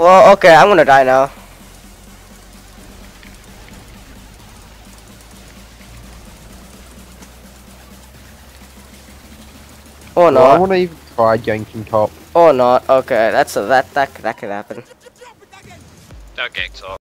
Well, okay, I'm gonna die now. Or Well, I want to even try ganking top. Or not. Okay, that's a, that that that could happen. No gank top.